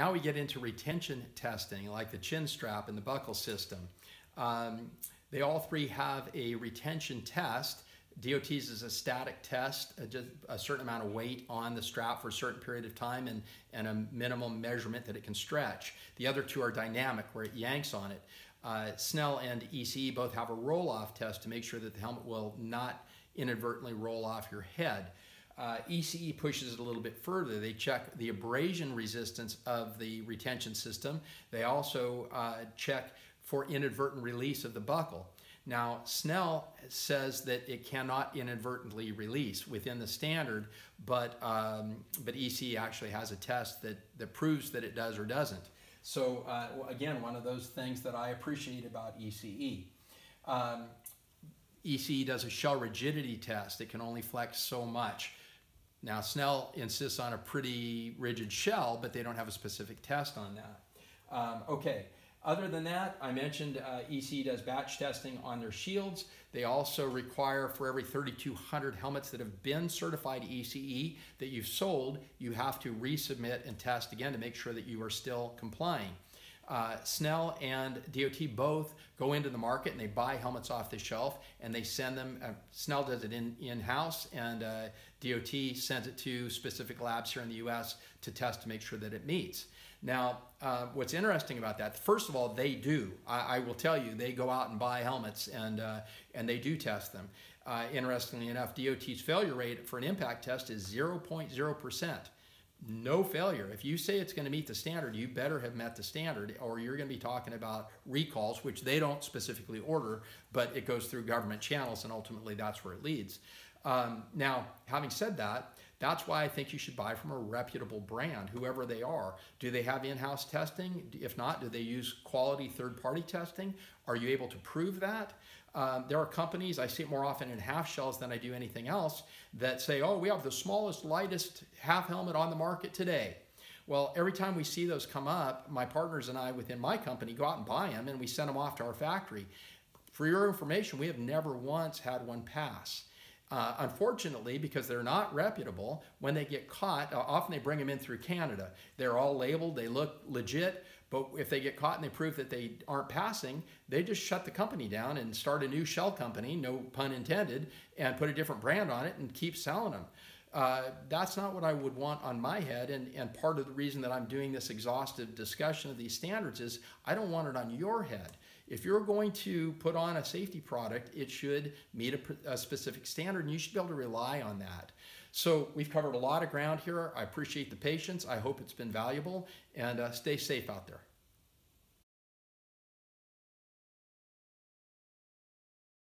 now we get into retention testing, like the chin strap and the buckle system. Um, they all three have a retention test. DOT's is a static test, a, just a certain amount of weight on the strap for a certain period of time and, and a minimum measurement that it can stretch. The other two are dynamic, where it yanks on it. Uh, Snell and ECE both have a roll-off test to make sure that the helmet will not inadvertently roll off your head. Uh, ECE pushes it a little bit further. They check the abrasion resistance of the retention system. They also uh, check for inadvertent release of the buckle. Now, Snell says that it cannot inadvertently release within the standard, but, um, but ECE actually has a test that, that proves that it does or doesn't. So uh, again, one of those things that I appreciate about ECE. Um, ECE does a shell rigidity test. It can only flex so much. Now, Snell insists on a pretty rigid shell, but they don't have a specific test on that. Um, okay, other than that, I mentioned uh, ECE does batch testing on their shields. They also require for every 3,200 helmets that have been certified ECE that you've sold, you have to resubmit and test again to make sure that you are still complying. Uh, Snell and DOT both go into the market and they buy helmets off the shelf and they send them. Uh, Snell does it in in house and uh, DOT sends it to specific labs here in the U.S. to test to make sure that it meets. Now, uh, what's interesting about that, first of all, they do. I, I, will tell you, they go out and buy helmets and, uh, and they do test them. Uh, interestingly enough, DOT's failure rate for an impact test is 0.0%. No failure. If you say it's going to meet the standard, you better have met the standard, or you're going to be talking about recalls, which they don't specifically order, but it goes through government channels, and ultimately that's where it leads. Um, now, having said that, that's why I think you should buy from a reputable brand, whoever they are. Do they have in house testing? If not, do they use quality third party testing? Are you able to prove that? Um, there are companies, I see it more often in half shells than I do anything else, that say, oh, we have the smallest, lightest half helmet on the market today. Well, every time we see those come up, my partners and I within my company go out and buy them and we send them off to our factory. For your information, we have never once had one pass. Uh, unfortunately, because they're not reputable, when they get caught, uh, often they bring them in through Canada. They're all labeled, they look legit, but if they get caught and they prove that they aren't passing, they just shut the company down and start a new shell company, no pun intended, and put a different brand on it and keep selling them. Uh, that's not what I would want on my head. And, and part of the reason that I'm doing this exhaustive discussion of these standards is I don't want it on your head. If you're going to put on a safety product, it should meet a, a, specific standard and you should be able to rely on that. So we've covered a lot of ground here. I appreciate the patience. I hope it's been valuable and uh, stay safe out there.